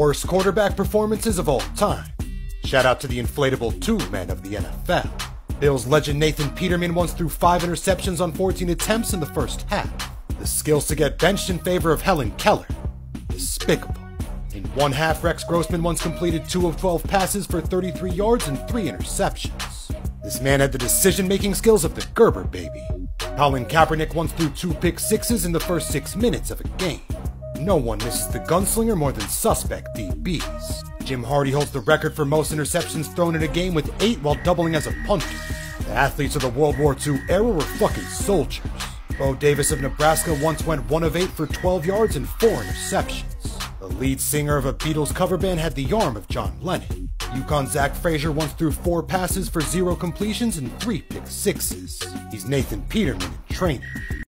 worst quarterback performances of all time. Shout out to the inflatable two men of the NFL. Bills legend Nathan Peterman once threw five interceptions on 14 attempts in the first half. The skills to get benched in favor of Helen Keller. Despicable. In one half, Rex Grossman once completed 2 of 12 passes for 33 yards and 3 interceptions. This man had the decision making skills of the Gerber baby. Colin Kaepernick once threw two pick sixes in the first six minutes of a game. No one misses the gunslinger more than suspect DBs. Jim Hardy holds the record for most interceptions thrown in a game with eight while doubling as a punter. The athletes of the World War II era were fucking soldiers. Bo Davis of Nebraska once went 1 of 8 for 12 yards and 4 interceptions. The lead singer of a Beatles cover band had the arm of John Lennon. UConn Zach Frazer once threw 4 passes for 0 completions and 3 pick sixes. He's Nathan Peterman in training.